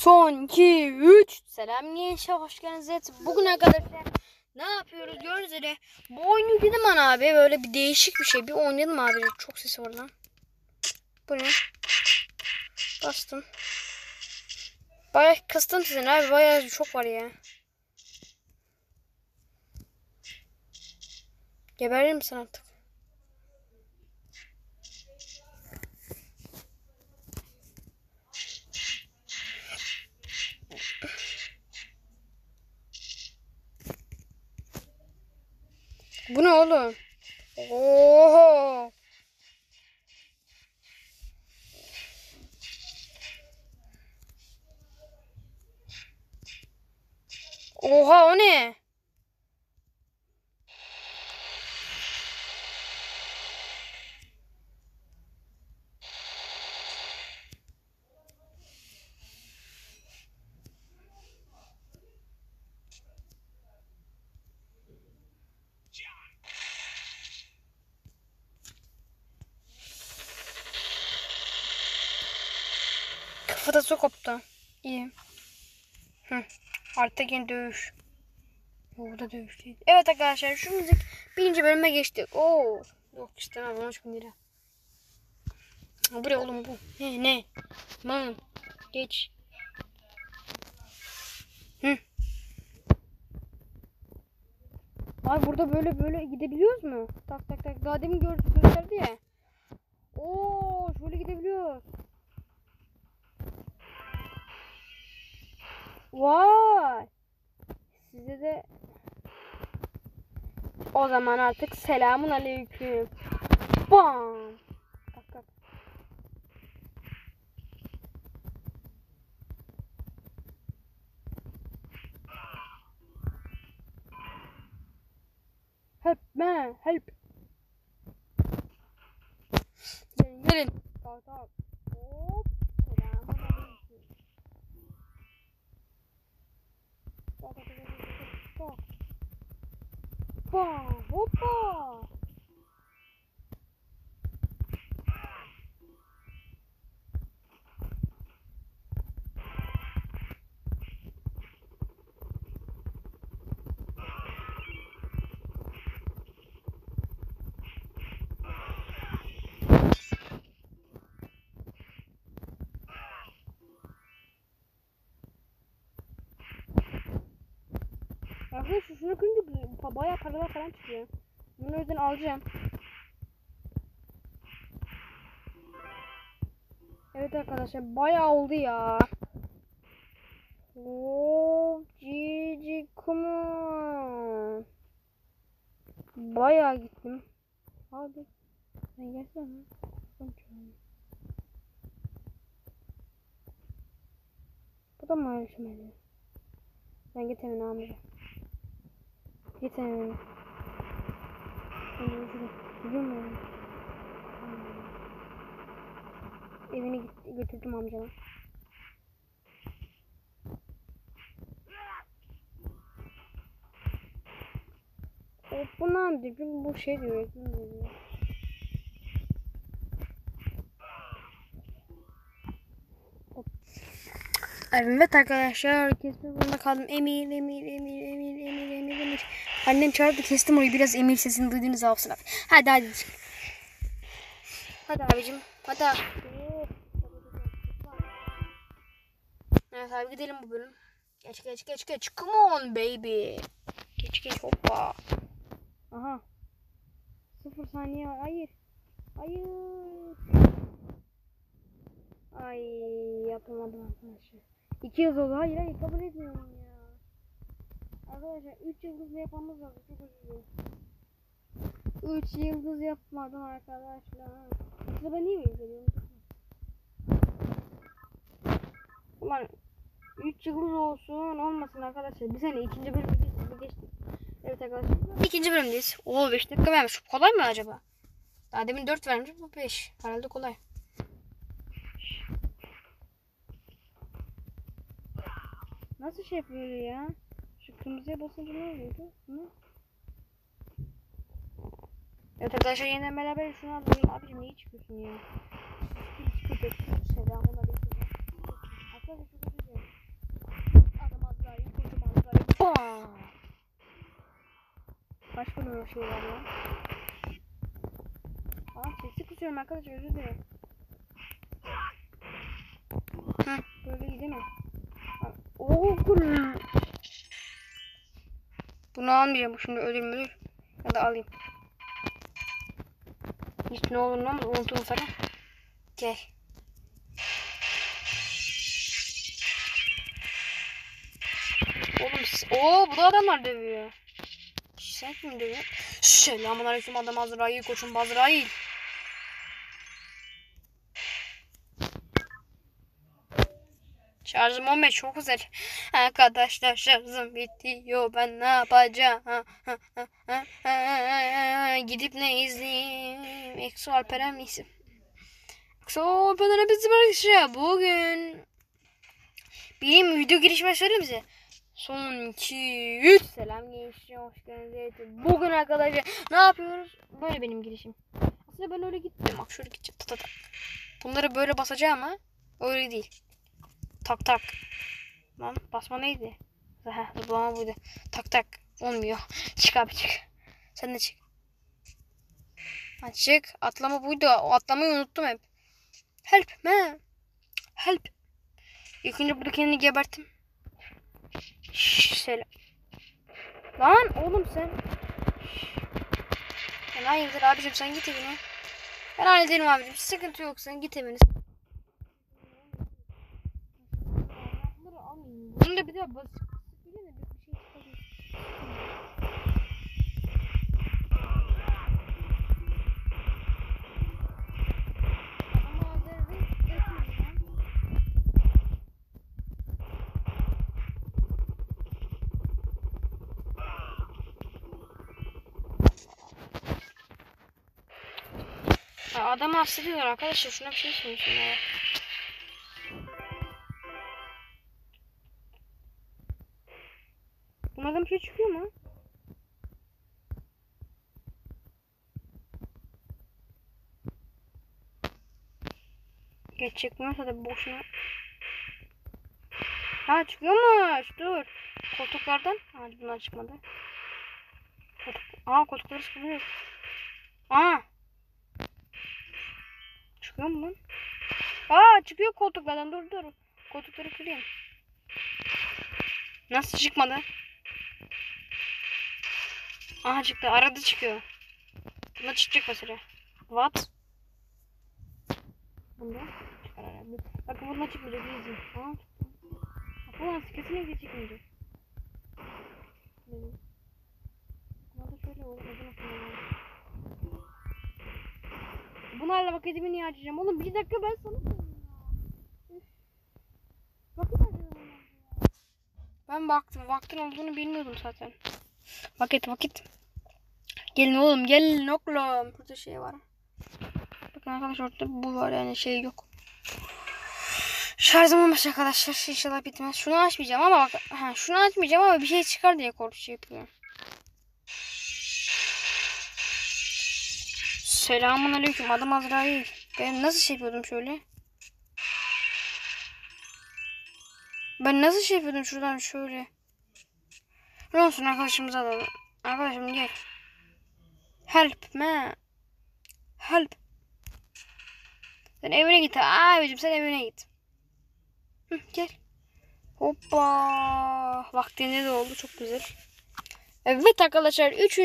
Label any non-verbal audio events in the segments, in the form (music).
Son 2 3 Selam gençler hoş geldiniz. Evet, Bugün arkadaşlar ne yapıyoruz gördüğünüz üzere bu oyunu dedim bana abi böyle bir değişik bir şey bir oynayalım abi çok sesi var lan. Bu ne? Bastım. Bayağı kıstım sizin abi bayağı çok var ya. Geberir misin artık? Bu ne oğlum? Oho. Oha o ne? Kafatası koptu. İyi. Hı. Artık yine dövüş. Yo, Bu da dövüş değil. Evet arkadaşlar şu müzik birinci bölüme geçtik. Oo. Yok istemem 13 bin lira. Buraya oğlum bu. Ne ne? Man. Geç. Hı. Abi burada böyle böyle gidebiliyoruz mu? Tak tak tak. Daha demin gördük gösterdi ya. Vay. Size de o zaman artık selamun aleyküm. Bam. Bak bak. Help me, help. Gelin gelin. Tak tak. Hop. Selamun aleyküm. Tak tak tak tak tak tak. Bam. Hoppa. Arkadaşlar şunu kırınca bayağı paralar falan çıkıyor. Bunu yüzden alacağım. Evet arkadaşlar bayağı oldu ya. Oo, cici come Bayağı gittim. Abi sen gelsene. Bu da mı ayrışmadı? Ben git hemen. Git hemen. Ben de şuraya. Gidiyor mu? yani? Hmm. Evine götürdüm amcama. E, bu ne amca? Bu, bu şey diyor. Evet arkadaşlar kesmek zorunda kaldım. Emir, Emir, Emir, Emir. Annem çağırdı kestim orayı biraz Emir sesini duyduğunuz hafızına. Hadi hadi. Hadi abicim. Hadi abi. Evet abi gidelim bu bölüm. Geç geç geç geç. Come on baby. Geç geç hoppa. Aha. Sıfır saniye var. Hayır. Hayır. Ay yapamadım arkadaşlar. İki yıldız oldu. Hayır hayır kabul etmiyorum. Arkadaşlar üç yıldızlı yapmamız lazım. Çok üzücü. Üç yıldız yapmadım arkadaşlar. Aslında ben niye mi izliyorum? Ulan üç yıldız olsun olmasın arkadaşlar. Bir sene ikinci bölümü geçtik. geçtik. Evet arkadaşlar. İkinci bölümdeyiz. Oo 5 dakika vermiş. Kolay mı acaba? Daha demin 4 vermiş bu 5. Herhalde kolay. Nasıl şey yapıyor ya? Kırmızıya basınca ne oluyordu? Hı? Evet arkadaşlar yeniden beraber şunu alalım. Abicim niye çıkıyorsun ya? Selamun aleyküm. Arkadaşlar çok üzüldüm. Aa. Kaç bölüm o şey var lan? Aa sesi kısıyorum arkadaşlar özür dilerim. Heh böyle mi? Oo kul. Bunu almayacağım şimdi ölür mü ölür. Ya da alayım. Hiç ne olur ne olmaz unuturum sana. Gel. Oğlum Oo bu da adamlar dövüyor. Sen kim dövüyor? Selamun aleyküm adam Azrail koçum Azrail. Şarjım 15 çok güzel. Arkadaşlar şarjım bitiyor ben ne yapacağım? Gidip ne izleyeyim? Eksu Alperen mi isim? Eksu Alperen bizim arkadaşlar bugün benim video girişime söyleyeyim size. Son 2 3 selam gençler hoş geldiniz. Bugün arkadaşlar ne yapıyoruz? Böyle benim girişim. Aslında ben öyle gittim. Bak şöyle gideceğim. Bunları böyle basacağım ama öyle değil. Tak tak. Lan basma neydi? Heh, zıplama buydu. Tak tak. Olmuyor. (laughs) çık abi çık. Sen de çık. Ha, çık. Atlama buydu. O atlamayı unuttum hep. Help me. Help. Önce burada kendini geberttim. Şşş selam. Lan oğlum sen. Ben hayırdır abicim sen git evine. Ben hallederim abicim. Sıkıntı yok sen git evine. Da bir daha bas. Bir de bir şey. Ya adam hapsediyorlar arkadaşlar. Şuna bir şey söylesin çıkıyor mu? Geç çıkmıyorsa da boşuna. Ha çıkıyormuş. Dur. Koltuklardan. Hadi bunlar çıkmadı. Koltuk. Aa koltukları sıkılıyor. Aa. Çıkıyor mu lan? Aa çıkıyor koltuklardan. Dur dur. Koltukları kırayım. Nasıl çıkmadı? Aha çıktı. Arada çıkıyor. Bunda çıkacak mesela. What? Bunda çıkar herhalde. Bakın bunda çıkmayacak. izleyin. Aa çıktı. Bak nasıl kesinlikle çıkmayacak. Buna da şöyle olur. Bunlarla vakitimi niye harcayacağım? Oğlum bir dakika ben sana ya. Ben baktım. Vaktin olduğunu bilmiyordum zaten. Vakit vakit. Gelin oğlum gelin oğlum. Burada şey var. Bakın arkadaşlar orada bu var yani şey yok. Şarjım olmuş arkadaşlar. İnşallah bitmez. Şunu açmayacağım ama bak. Ha, şunu açmayacağım ama bir şey çıkar diye korku şey yapıyorum. Selamun aleyküm. Adım Azrail. Ben nasıl şey yapıyordum şöyle? Ben nasıl şey yapıyordum şuradan şöyle? Ne olsun arkadaşımıza da. Arkadaşım gel. Help me. Help. Sen evine git. Abicim sen evine git. Hı, gel. Hoppa. Vaktinde de oldu. Çok güzel. Evet arkadaşlar 3.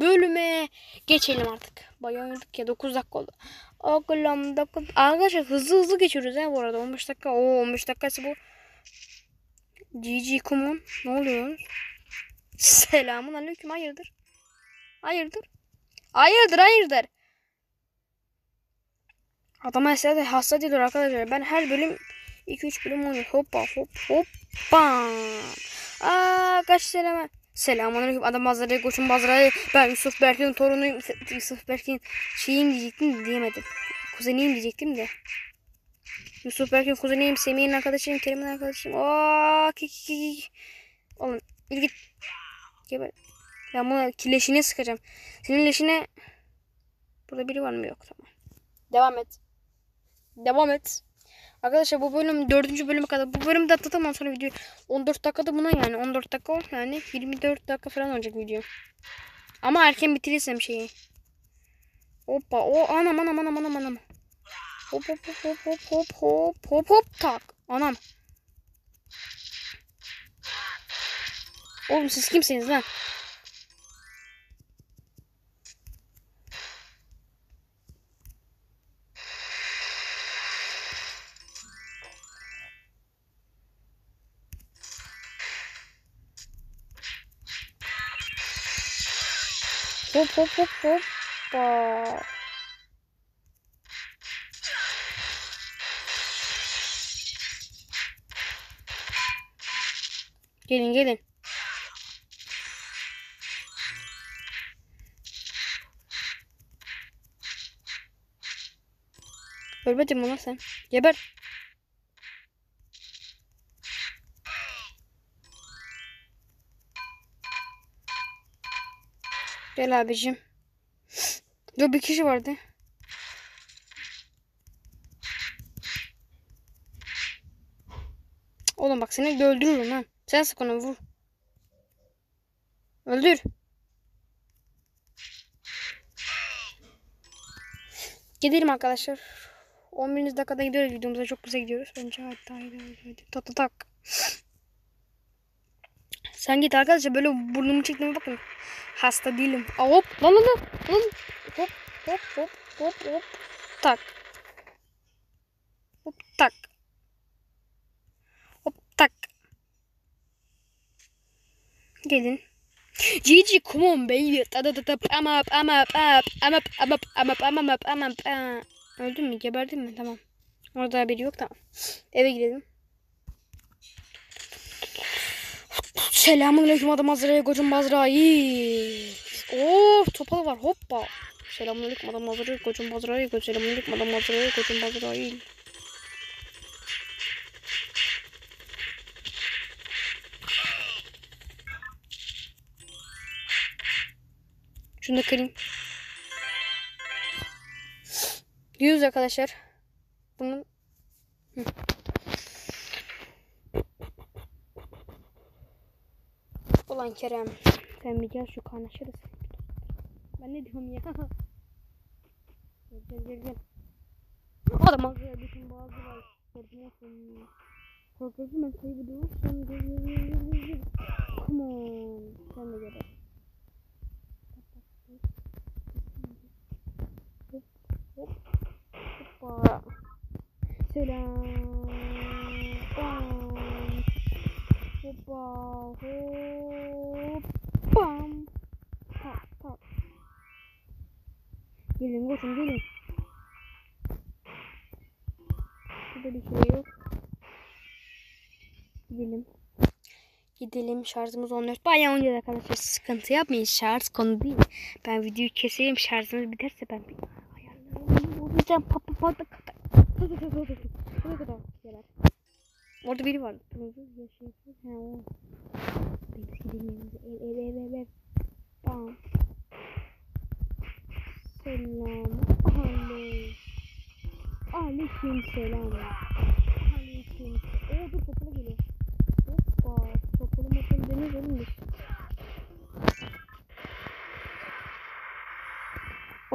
bölüme geçelim artık. Bayağı oynadık ya 9 dakika oldu. Oğlum 9. Arkadaşlar hızlı hızlı geçiyoruz ha bu arada 15 dakika. Oo 15 dakikası bu. GG kumun. Ne oluyor? Selamun aleyküm hayırdır? Hayırdır? Hayırdır hayırdır? Adama hasta, hasta diyor arkadaşlar. Ben her bölüm 2-3 bölüm oynuyorum. Hoppa hop hoppa. Aa kaç selam. Selamünaleyküm adam Azrail koçum Azrail. Ben Yusuf Berk'in torunuyum. Yusuf Berk'in şeyim diyecektim diyemedim. Kuzeniyim diyecektim de. Yusuf Berk'in kuzeniyim. Semih'in arkadaşıyım. Kerim'in arkadaşıyım. Aa ki ki ki. Oğlum git. Geber. Ben bunu leşine sıkacağım. Senin leşine Burada biri var mı? Yok tamam. Devam et. Devam et. Arkadaşlar bu bölüm dördüncü bölüme kadar. Bu bölümde atlatamam sonra video. 14 dakikada buna yani. 14 dakika o. Yani 24 dakika falan olacak video. Ama erken bitirirsem şeyi. Hoppa. O anam anam anam anam anam. Hop hop hop hop hop hop hop hop hop tak. Anam. Oğlum siz kimsiniz lan? Hop hop hop hop. Gelin gelin. Ölmedin mi lan sen? Geber. Gel abicim. Dur bir kişi vardı. Oğlum bak seni öldürürüm ha. Sen sık onu vur. Öldür. Gidelim arkadaşlar. 11. dakikada gidiyoruz videomuza. Çok güzel gidiyoruz. Bence hatta gidiyoruz. Tak tak. Sen git arkadaşlar böyle burnumu çektiğime bakın. Hasta değilim. Aa, hop lan lan lan. lan. Hop hop hop hop hop. Tak. Hop tak. Hop tak. Gelin. Gigi come on baby. Ta ta ta ta ama ama ama ama ama ama ama ama ama Öldün mü? Geberdin mi? Tamam. Orada haberi yok tamam. Eve gidelim. Selamünaleyküm adam Azrail kocam Azrail. Of topalı var hoppa. Selamünaleyküm adam Azrail kocam Azrail. Selamünaleyküm adam Azrail kocam Azrail. Şunu da kırayım. Yüz arkadaşlar. Bunun Hı. Ulan Kerem. Sen bir gel şu kaynaşırız. Ben ne diyorum ya? (laughs) gel gel gel gel. Adam ağzına bütün bazı var. Korkmuyorsun. Korkuyorsun ben gel gel gel gel gel gel. Come on. Sen de gel. Hop hop. Selam. Hoppa. Hop. Bam. Tak tak. Gelin koşun gelin. Burada bir şey yok. Gidelim. Gidelim. Şarjımız 14. Bayağı oynayacağız arkadaşlar. Sıkıntı yapmayın. Şarj konu değil. Ben videoyu keseyim. Şarjımız biterse ben bir yüzden papa papa. Ne kadar şeyler. Orada biri var. Turuncu yaşıyorsun. He o. Ev ev ev ev ev. Bam. Selam. Aleyküm. Aleyküm selam. Aleyküm. Oo dur topalı geliyor. Hoppa. Topalı motoru deniz oğlum biz.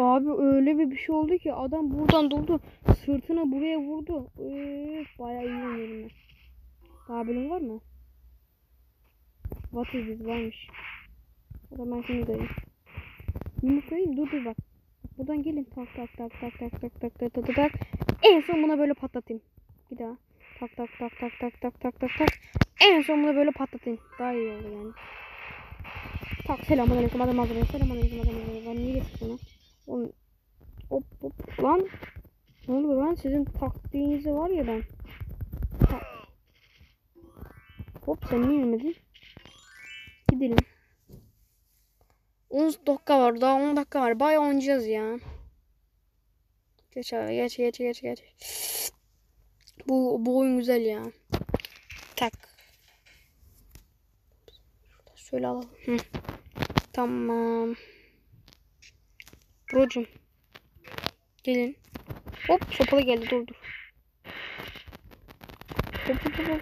Abi öyle bir bir şey oldu ki adam buradan doldu. Sırtına buraya vurdu. Üf, bayağı iyi oynuyorum ben. Bölüm var mı? What is this? Varmış. O zaman ben şimdi dayım. Yumurtayı dur dur bak. Buradan gelin. Tak tak tak tak tak tak tak tak tak tak. En son buna böyle patlatayım. Bir daha. Tak tak tak tak tak tak tak tak tak. En son buna böyle patlatayım. Daha iyi oldu yani. Tak selamun aleyküm adam hazır. Selamun aleyküm adam hazır. Ben niye geçtim lan? Oğlum. Hop hop. Lan. Ne oluyor lan? Sizin taktiğinizi var ya ben. Tak. Hop sen niye yemedin? Gidelim. 10 dakika var. Daha 10 dakika var. Bayağı oynayacağız ya. Geç abi. Geç geç geç geç. Bu, bu oyun güzel ya. Tak. Şöyle alalım. Hı. Tamam. Brocum. Gelin. Hop sopalı geldi dur dur. Hop hop hop.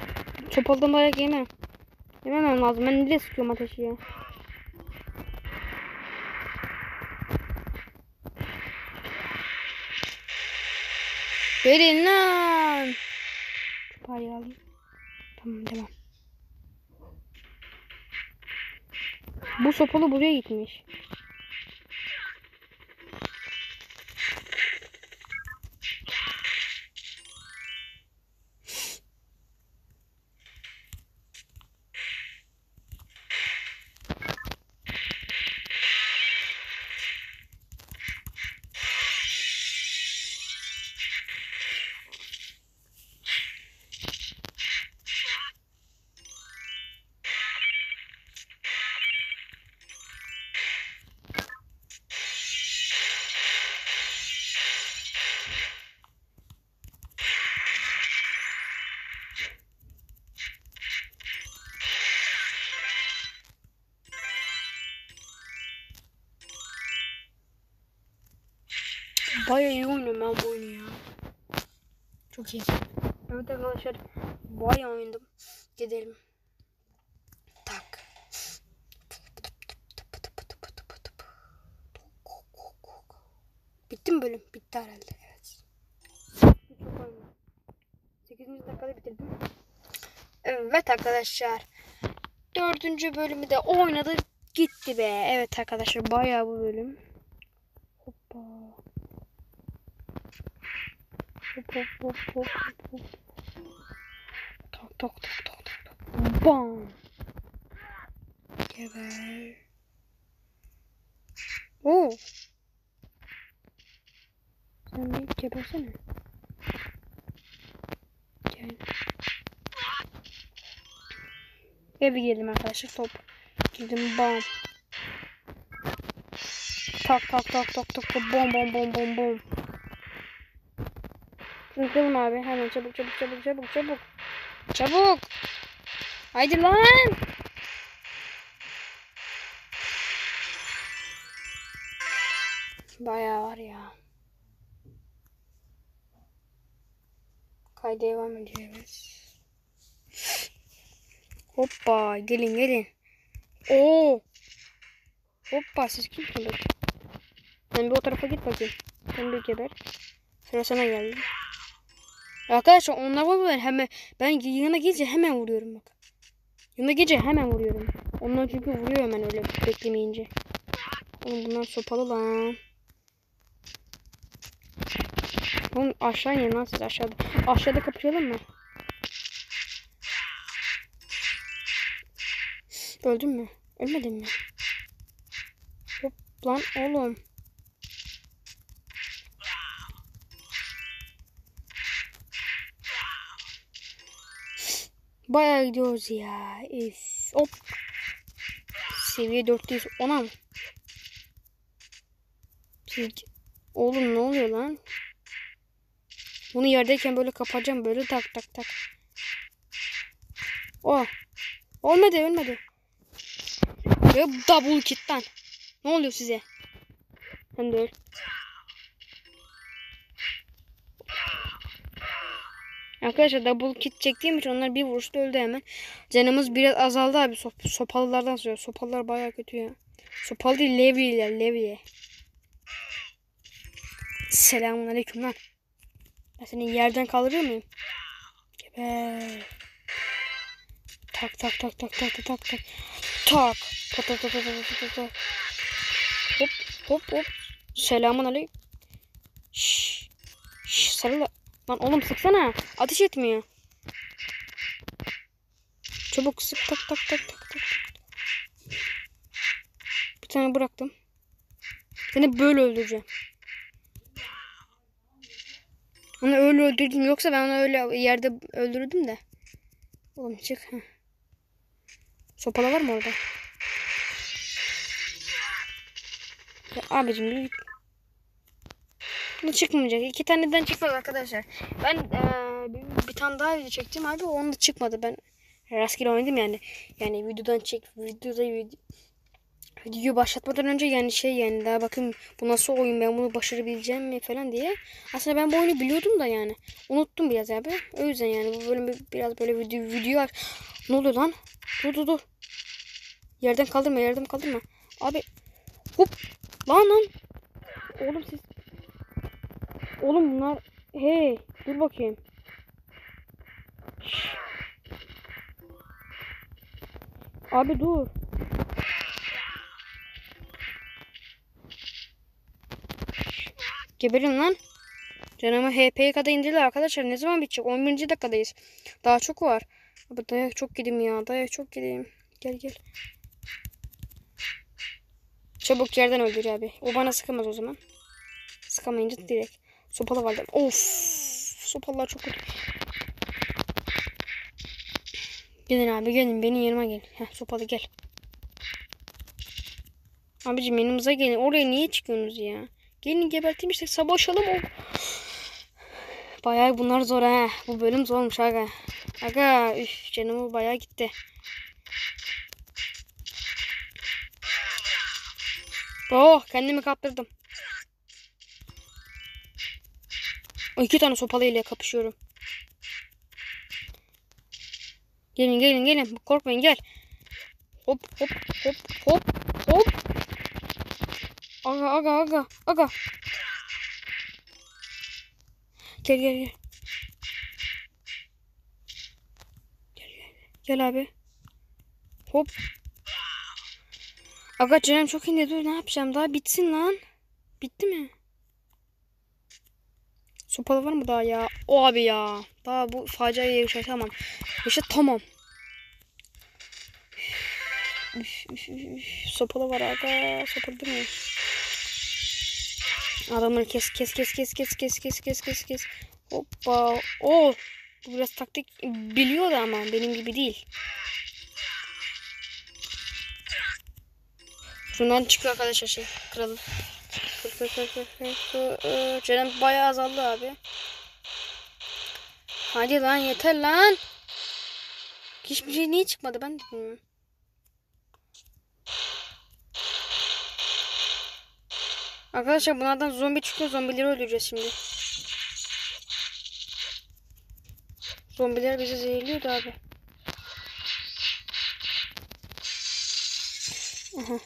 Sopalıdan dayak yemem. Yememem lazım. Ben nereye sıkıyorum ateşi ya? Verin lan. Şu parayı alayım. Tamam devam. Bu sopalı buraya gitmiş. Bayağı iyi oynuyorum ben bu oyunu ya. Çok iyi. Evet arkadaşlar bayağı oynadım. Gidelim. Tak. Bitti mi bölüm? Bitti herhalde. Evet. Çok oynadım. 8. dakikada bitirdim. Evet arkadaşlar. Dördüncü bölümü de oynadık. Gitti be. Evet arkadaşlar bayağı bu bölüm. Hoppa. Hop hop hop hop tak tak tak tak tak. Bam. Geber. Oo. Sen bir gebersene. Gel. Eve geldim arkadaşlar top. Girdim bam. Tak tak tak tak tak bom bom bom bom bom. Yıkalım abi hemen çabuk çabuk çabuk çabuk çabuk. Çabuk. Haydi lan. Bayağı var ya. Kayda devam ediyoruz. Hoppa gelin gelin. Oo. Hoppa siz kimsiniz? Sen bir o tarafa git bakayım. Sen bir geber. Sıra sana geldi. Arkadaşlar onlar var hemen ben yanına gelince hemen vuruyorum bak. Yanına gelince hemen vuruyorum. Onlar çünkü vuruyor hemen öyle beklemeyince. Oğlum bunlar sopalı lan. Oğlum aşağı inin lan siz aşağıda. Aşağıda kapışalım mı? Öldün mü? Ölmedin mi? Hop lan oğlum. Bayağı gidiyoruz ya. Üf. Hop. Seviye 400. Ona mı? Siz... Oğlum ne oluyor lan? Bunu yerdeyken böyle kapacağım. Böyle tak tak tak. Oh. Olmadı ölmedi. Ve double kit lan. Ne oluyor size? Sen de öl. Arkadaşlar double kit çektiğim için onlar bir vuruşta öldü hemen. Canımız biraz azaldı abi. Sop sopalılardan sonra. Sopalılar bayağı kötü ya. Sopalı değil levyeler levye. Selamun aleyküm lan. Ben seni yerden kaldırıyor muyum? Geber. Tak tak tak tak tak tak tak tak. Tak. Tak tak tak tak tak tak tak. Hop hop hop. Selamun aleyküm. Şşş. Şşş sarıl. Lan oğlum sıksana. Ateş etmiyor. Çabuk sık tak tak tak tak tak. Bir tane bıraktım. Seni böyle öldüreceğim. Onu öyle öldürdüm. Yoksa ben onu öyle yerde öldürdüm de. Oğlum çık. Heh. Var mı orada? Ya abicim bir. Bu çıkmayacak. İki taneden çıkmadı arkadaşlar. Ben ee, bir, bir tane daha video çektim abi. Onda çıkmadı. Ben rastgele oynadım yani. Yani videodan çek videoda video, Video başlatmadan önce yani şey yani daha bakın bu nasıl oyun ben bunu başarabileceğim mi falan diye. Aslında ben bu oyunu biliyordum da yani. Unuttum biraz abi. O yüzden yani bu bölüm bir- biraz böyle video, video var. Ne oluyor lan? Dur dur dur. Yerden kaldırma yerden kaldırma. Abi hop lan lan. Oğlum siz. Oğlum bunlar. Hey dur bakayım. Abi dur. Geberin lan. Canımı HP'ye kadar indirdiler arkadaşlar. Ne zaman bitecek? 11. dakikadayız. Daha çok var. Abi dayak çok gideyim ya. Dayak çok gideyim. Gel gel. Çabuk yerden öldür abi. O bana sıkamaz o zaman. Sıkamayınca direkt. Sopalı vardı. Of. Sopalar çok kötü. Gelin abi gelin. Benim yanıma gel. Heh, sopalı gel. Abicim yanımıza gelin. Oraya niye çıkıyorsunuz ya? Gelin geberteyim işte savaşalım o. Bayağı bunlar zor ha. Bu bölüm zormuş aga. Aga üf canımı bayağı gitti. Oh kendimi kaptırdım. İki tane sopalıyla kapışıyorum. Gelin gelin gelin korkmayın gel. Hop hop hop hop hop. Aga aga aga aga. Gel gel gel. Gel gel. Gel abi. Hop. Aga canım çok indi dur ne yapacağım daha bitsin lan. Bitti mi? Sopalı var mı daha ya? O abi ya. Daha bu faciayı yaşatamam. Yaşatamam. Üf, üf, üf, üf. Sopalı var aga. Sopalı değil mi? Adamları kes kes kes kes kes kes kes kes kes kes. Hoppa. O. Bu biraz taktik biliyor ama benim gibi değil. Şundan çıkıyor arkadaşlar şey kralım. Ee, Canım bayağı azaldı abi. Hadi lan yeter lan. Hiçbir şey niye çıkmadı ben de bilmiyorum. Arkadaşlar bunlardan zombi çıkıyor. Zombileri öldüreceğiz şimdi. Zombiler bizi zehirliyordu abi. Aha.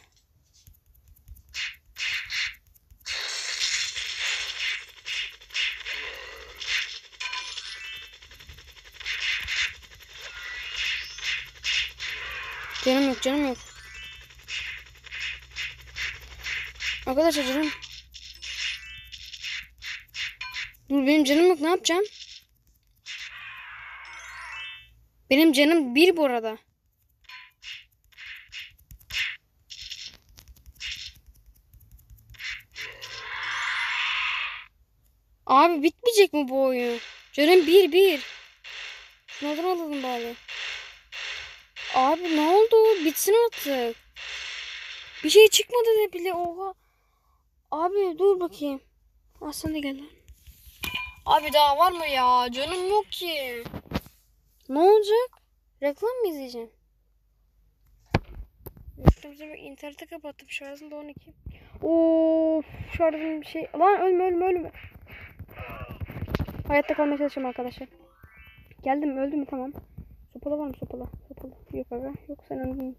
Canım yok canım yok. Arkadaşlar canım. Dur benim canım yok ne yapacağım? Benim canım bir bu arada. Abi bitmeyecek mi bu oyun? Canım bir bir. Şunlardan alalım bari. Abi ne oldu? Bitsin artık. Bir şey çıkmadı da bile oha. Abi dur bakayım. Aslında gel lan. Abi daha var mı ya? Canım yok ki. Ne olacak? Reklam mı izleyeceğim? İzlemek interneti kapattım. Şarjım da 12. Of şarjım bir şey. Lan ölme ölme ölme. Hayatta kalmaya çalışıyorum arkadaşlar. Geldim öldü mü tamam. Sopalı var mı sopalı? Sopalı. Yok aga. Yok sen öldün.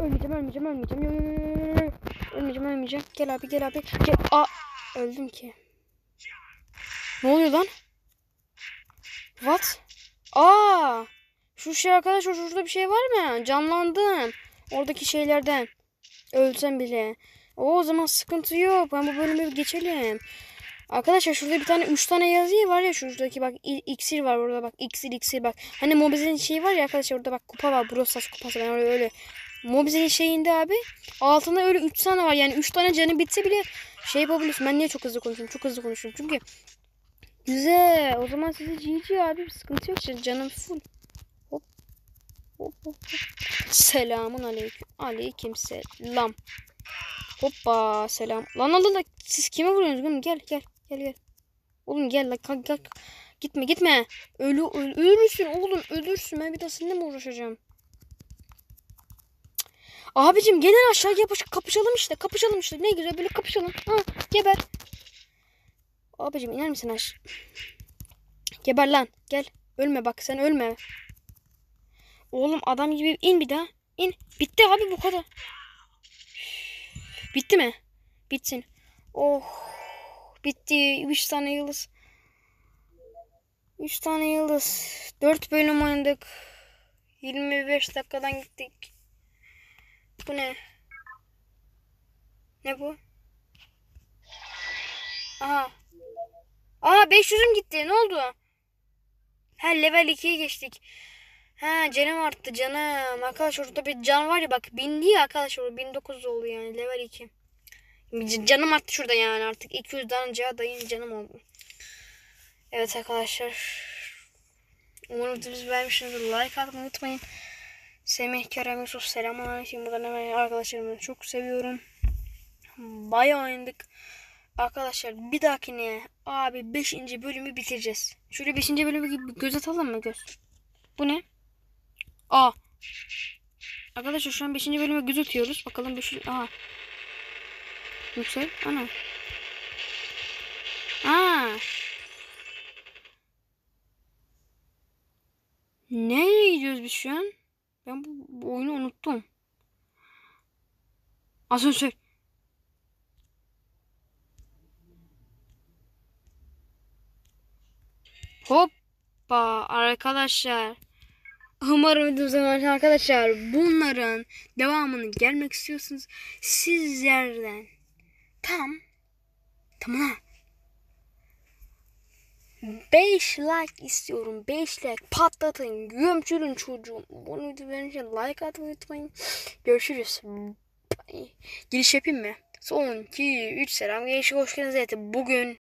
Ölmeyeceğim ölmeyeceğim ölmeyeceğim. Yok, yok, yok. Ölmeyeceğim ölmeyeceğim. Gel abi gel abi. Gel. Aa. Öldüm ki. Ne oluyor lan? What? Aa. Şu şey arkadaşlar şurada bir şey var mı? Canlandım. Oradaki şeylerden. Ölsem bile. O, o zaman sıkıntı yok. Ben bu bölümü geçelim. Arkadaşlar şurada bir tane 3 tane yazı var ya şuradaki bak iksir var orada bak iksir iksir bak. Hani Mobize'nin şeyi var ya arkadaşlar orada bak kupa var Brosas kupası ben oraya öyle. Mobize'nin şeyinde abi altında öyle 3 tane var yani 3 tane canı bitse bile şey yapabiliyorsun. Ben niye çok hızlı konuşuyorum? Çok hızlı konuşuyorum çünkü güzel. O zaman size GG abi bir sıkıntı yok. Can- Canım full. Hop. Hop hop hop. Selamun aleyküm. Aleyküm selam. Hoppa selam. Lan lan lan siz kime vuruyorsunuz? Gel gel gel gel. Oğlum gel lan kalk kalk. Gitme gitme. Ölü, öl, ölürsün oğlum ölürsün. Ben bir daha seninle mi uğraşacağım? Abicim gelin aşağı yapış kapışalım işte. Kapışalım işte. Ne güzel böyle kapışalım. Ha, geber. Abicim iner misin aşağı? Geber lan. Gel. Ölme bak sen ölme. Oğlum adam gibi in bir daha. İn. Bitti abi bu kadar. Bitti mi? Bitsin. Oh. Bitti. 3 tane yıldız. 3 tane yıldız. 4 bölüm oynadık. 25 dakikadan gittik. Bu ne? Ne bu? Aha. Aa 500'üm gitti. Ne oldu? Ha level 2'ye geçtik. Ha canım arttı canım. Arkadaşlar orada bir can var ya bak. Bin değil arkadaşlar. 1900 oldu yani level 2. Canım arttı şurada yani artık. 200'den ca dayın canım oldu. Evet arkadaşlar. Umarım videomuzu beğenmişsinizdir. Like atmayı unutmayın. Semih Kerem Yusuf selamünaleyküm. Buradan hemen arkadaşlarımı çok seviyorum. Bayağı oynadık. Arkadaşlar bir dahakine abi 5. bölümü bitireceğiz. Şöyle 5. bölümü göz atalım mı göz? Bu ne? Aa. Arkadaşlar şu an 5. bölüme göz atıyoruz. Bakalım 5. Aha. Yüksel. Ana. Aa. Nereye gidiyoruz biz şu an? Ben bu, bu oyunu unuttum. Asansör. Hoppa arkadaşlar. Umarım videomuz arkadaşlar bunların devamını gelmek istiyorsunuz. Sizlerden tam tamam 5 like istiyorum. 5 like patlatın. Gömçürün çocuğum. Bunu için like atmayı unutmayın. Görüşürüz. Giriş yapayım mı? Son 2 3 selam. Gençlik hoş geldiniz. Bugün